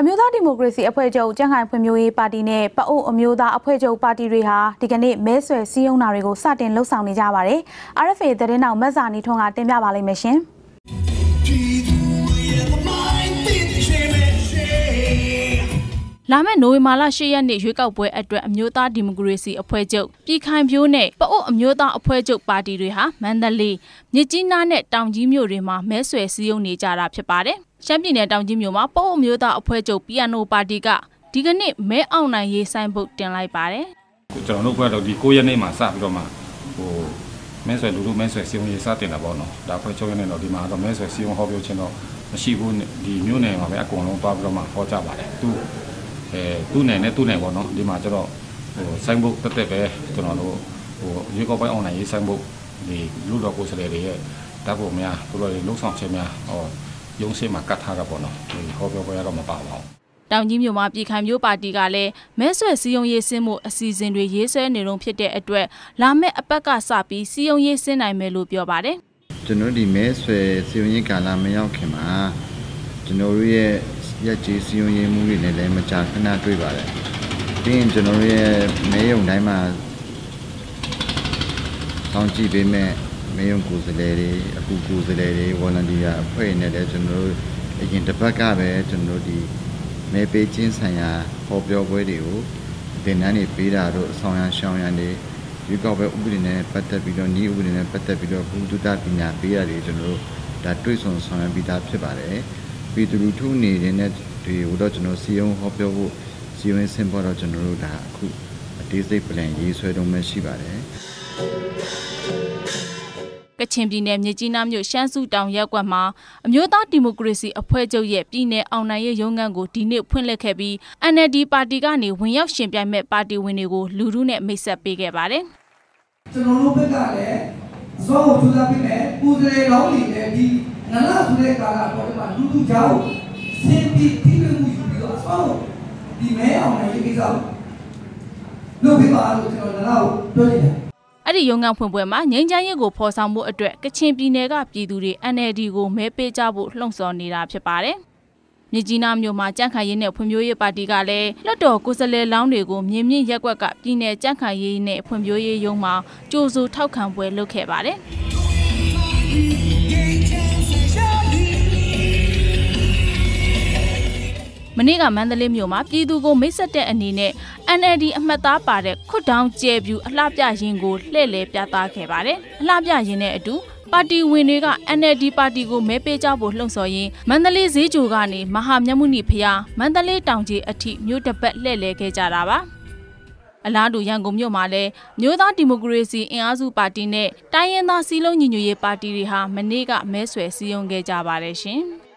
အမျိုးသားဒီမိုကရေစီအဖွဲ့ချုပ်ကြံ့ခိုင်ဖွံ့ဖြိုးရေးပါတီနဲ့ပအို့အမျိုးသားအဖွဲ့ချုပ်ပါတီတွေဟာဒီကနေ့မဲဆွယ်စည်းရုံးတာတွေကိုစတင်လှုပ်ဆောင်နေကြပါတယ်။ RFA သတင်းတောင်မက်ဇာနီထွန်းကတင်ပြပါလိမ့်မယ်ရှင်။လာမယ့်နိုဝင်ဘာလ10ရက်နေ့ရွေးကောက်ပွဲအတွက်အမျိုးသားဒီမိုကရေစီအဖွဲ့ချုပ်ပြည်ခိုင်ဖြိုးနဲ့ပအို့အမျိုးသားအဖွဲ့ချုပ်ပါတီတွေဟာမန္တလေးမြစ်ကြီးနားနဲ့တောင်ကြီးမြို့တွေမှာမဲဆွယ်စည်းရုံးနေကြတာဖြစ်ပါတယ် ရှမ်းပြည်နယ်တောင်ကြီးမြို့မှာပေါ့အမျိုးသားအဖွဲ့ချုပ် PNO ပါတီကဒီကနေ့မဲအောင်နိုင်ရေးဆိုင်ဘုတ်တင်လိုက်ပါတယ်ကျွန်တော်တို့ကတော့ဒီ9ရက်နေ့မှာစပြီးတော့မှဟိုမဲဆွယ်လူလူမဲဆွယ်စီယုံရေးစတင်တာပေါ့နော်ဒါဖွဲ့ချုပ်ရနေတော့ဒီမှာတော့မဲဆွယ်စီယုံဟောပြောခြင်းတော့မရှိဘူးဒီမြို့နယ်မှာပဲအကုန်လုံးသွားပြီးတော့မှဟောကြပါတယ်သူအဲသူ့နယ်နဲ့သူ့နယ်ပေါ့နော်ဒီမှာကျတော့ဟိုဆိုင်ဘုတ်တက်တက်ပဲကျွန်တော်တို့ဟိုရေကောက်ပိုင်းအွန်လိုင်းရေးဆိုင်ဘုတ်ဒီလူတော်ကိုယ်စားလှယ်တွေရဲ့ဓာတ်ပုံများသူတို့တွေလုံဆောင်ခြင်းများဟော ရုံးစင်းမှာကတ်ထားတာပေါ့နော်ဒီဟောပြောပွဲကတော့မပါပါဘူးတောင်ကြီးမြို့မှာပြည်ခိုင်မျိုးပါတီကလည်းမဲဆွယ်စည်းရုံးရေးဆင်းမှုအစီအစဉ်တွေရေးဆွဲနေတော့ဖြစ်တဲ့အတွက်လာမယ့်အပတ်ကစပြီးစည်းရုံးရေးဆင်းနိုင်မယ်လို့ပြောပါတယ်ကျွန်တော်ဒီမဲဆွယ်စည်းရုံးရေးကာလမရောက်ခင်မှာကျွန်တော်တို့ရဲ့ရက်ကြီးစည်းရုံးရေးမှုတွေနဲ့လည်းမကြာခဏတွေ့ပါတယ်ပြီးရင်ကျွန်တော်တို့ရဲ့မဲယုံတိုင်းမှာတောင်းကြည့်ပေးမဲ့ မေယုံကိုယ်စားလှယ်တွေအခုကိုယ်စားလှယ်တွေဝေါ်လန်တီယာအဖွဲ့နဲ့လည်းကျွန်တော်တို့အရင်တစ်ပတ်ကပဲကျွန်တော်တို့ဒီမဲပေးချင်းဆိုင်ရာဟောပြောပွဲတွေကိုသင်တန်းတွေပေးတာတို့အဆောင်ရရှောင်းရံတွေရွေးကောက်ပွဲဥပဒေနဲ့ပတ်သက်ပြီးတော့ဤဥပဒေနဲ့ပတ်သက်ပြီးတော့ဘုဒ္ဓတပညာပေးတာတွေကျွန်တော်တို့ဒါတွေ့ဆုံဆောင်ရွက်ပြီးသားဖြစ်ပါတယ်ပြည်သူလူထုနေတဲ့တွေဟိုတော့ကျွန်တော်စီယုံဟောပြောဖို့စီယုံဆင်ပေါ်တော့ကျွန်တော်တို့ဒါအခုအသေးစိတ် plan ရေးဆွဲတော့မှရှိပါတယ် ကချင်ပြည်နယ်မြစ်ကြီးနားမြို့ရှမ်းစုတောင်ရပ်ကွက်မှာအမျိုးသားဒီမိုကရေစီအဖွဲ့ချုပ်ရဲ့ပြည်내အောင်နိုင်ရေးရုံးခန်းကိုဒီနေ့ဖွင့်လှစ်ခဲ့ပြီး NLD ပါတီကနေဝင်ရောက်ရှင်ပြိုင်မဲ့ပါတီဝင်တွေကိုလူထုနဲ့မိတ်ဆက်ပေးခဲ့ပါတယ်။ကျွန်တော်တို့ဘက်ကလည်းဇောကိုထူစားပေးမယ်။ပူစလေလောင်းတွေလည်းဒီနလဆိုတဲ့ကာလတော့ဒီမှာလူထုကြောင်းစင်ပြီးဒီလိုမှုယူပြီးတော့အဆောင်ဒီမဲအောင်နိုင်ရေးကိစ္စလုပ်ပေးပါလို့ကျွန်တော်နလကိုပြောနေတယ် အဲ့ဒီရုံးခန်းဖွင့်ပွဲမှာငိမ့်ချမ်းရေးကိုဖော်ဆောင်မှုအတွက်ကချင်ပြည်နယ်ကပြည်သူတွေ NLD ကိုမဲပေးကြဖို့လှုံ့ဆော်နေတာဖြစ်ပါတယ်။မြကြီးနားမြို့မှာကြန့်ခိုင်ရေးနဲ့ဖွံ့ဖြိုးရေးပါတီကလည်းလွတ်တော်ကိုယ်စားလှယ်လောင်းတွေကိုမြင်းမြင့်ရက်ကွက်ကပြည်နယ်ကြန့်ခိုင်ရေးနဲ့ဖွံ့ဖြိုးရေးရုံးမှာကြိုးစိုးထောက်ခံပွဲလုပ်ခဲ့ပါတယ်။ မနေ့ကမန္တလေးမြို့မှာပြည်သူကိုမိတ်ဆက်တဲ့အနေနဲ့ NLD အမှတ်သားပါတဲ့ခွတ်တောင်ကျဲပြူအလှပြရင်ကိုလှည့်လည်ပြသခဲ့ပါတယ်။အလှပြရင်နဲ့အတူပါတီဝင်တွေက NLD ပါတီကိုမဲပေးကြဖို့လှုံ့ဆော်ရင်းမန္တလေးဈေးကြိုကနေမဟာမြတ်မုနီဖျားမန္တလေးတောင်ကြီးအထိမြို့တစ်ပတ်လှည့်လည်ခဲ့ကြတာပါအလားတူရန်ကုန်မြို့မှာလည်းမြို့သားဒီမိုကရေစီအင်အားစုပါတီနဲ့တိုင်းရင်းသားစီးလုံးညီညွတ်ရေးပါတီတွေဟာမနေ့ကမဲဆွယ်စည်းရုံးခဲ့ကြပါတယ်ရှင်။